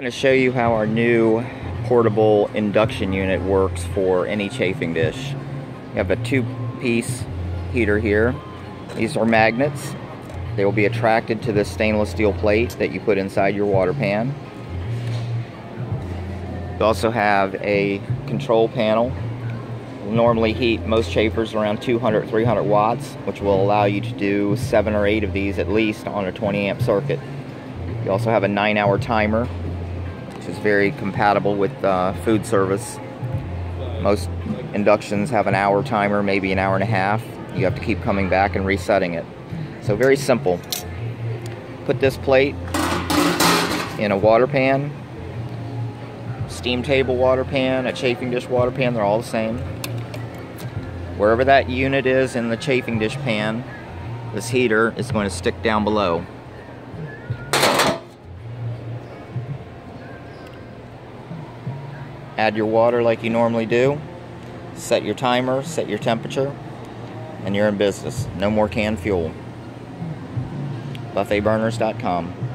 Going to show you how our new portable induction unit works for any chafing dish. You have a two-piece heater here. These are magnets. They will be attracted to this stainless steel plate that you put inside your water pan. You also have a control panel. will normally heat most chafers around 200, 300 watts, which will allow you to do seven or eight of these at least on a 20 amp circuit. You also have a nine hour timer which is very compatible with uh, food service. Most inductions have an hour timer, maybe an hour and a half. You have to keep coming back and resetting it. So very simple. Put this plate in a water pan, steam table water pan, a chafing dish water pan, they're all the same. Wherever that unit is in the chafing dish pan, this heater is going to stick down below. Add your water like you normally do. Set your timer, set your temperature, and you're in business. No more canned fuel. BuffetBurners.com.